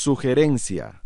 Sugerencia.